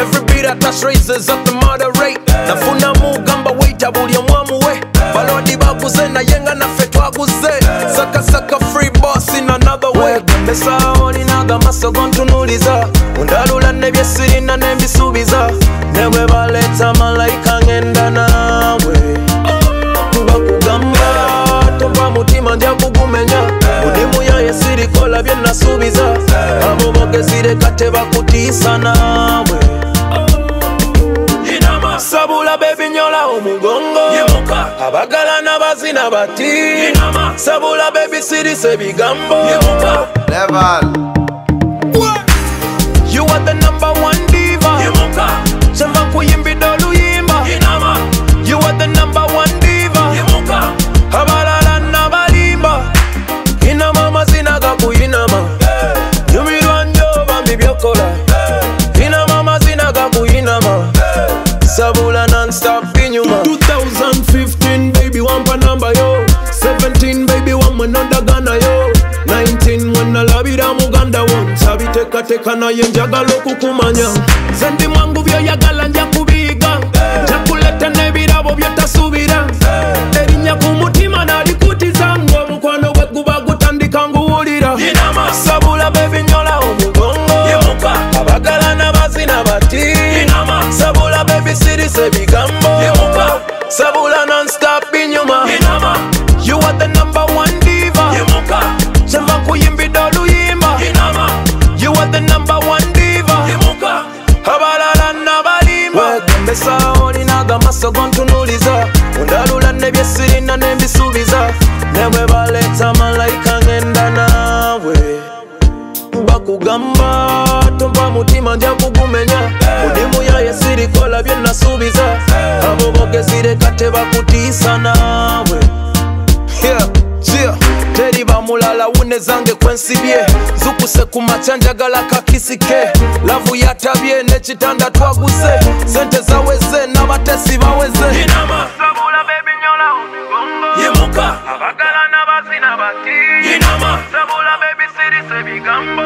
cash raises up the murder rate nafuna mugamba waita buli omwamuwe balodi baguze naye nga naffe twaguze sakasaka free boss in another way. Gambesa olinaga maso gontunuliza. Ondalula nebyesirina nembisuubiza ne bwe baleeta malayika ngenda naawe bakugamba tova mutima nja kugumenya. Mudimu yaye sirikola bye nasuubiza abo bogezireka tebakutiisa naawe omugongo. Abagala n'abazina bati sabula bebisirise ebigambo Level. You are the number one diva. Sema kuyimbida oluyimba You are the number one diva. Abalala nabalimba. Inama amazina gakuyinama nyumirwa nnyo bambi byokola nsabiteekateeka naye njagala okukumanya ze ndi mwangu byoyagala nja kubiiga njakuleta n'ebirabo byotasuubira erinnya ku mutima nalikutiza ng'omukwano gwe guba gutandika nguwulira. Sabula bebinyola omugongo. Abagala n'abazina bati. Sabula bebisirisa ebigambo sabula gontunuliza ondalula nebyesirina nembisuubiza ne bwe baleeta malayika ngenda naawe. Bakugamba tompa mutima nja kugumenya. Mudimu yaye sirikola bye nasuubiza abo bogezireka tebakutiisa naawe. Yeah, yeah. teri bamulala wune zange kwensibye zukuse ku maca njagala kakisike. Lavu yatabye nekitanda twaguze sente zaweze abatesi baweze inama sabula bebinyola omigongo yemuka abagalana bazina bati inama sabula baby bebisirise ebigambo